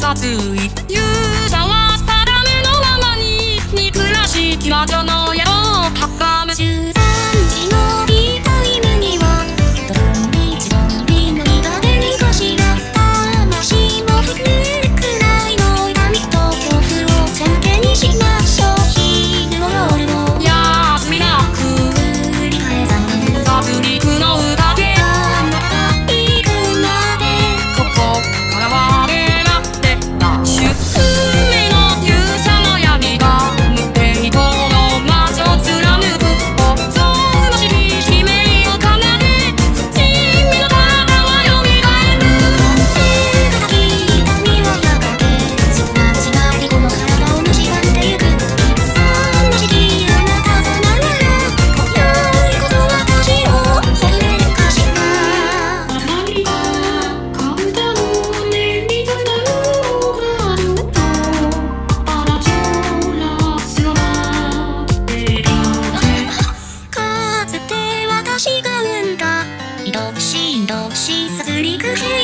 just do it. You りくけ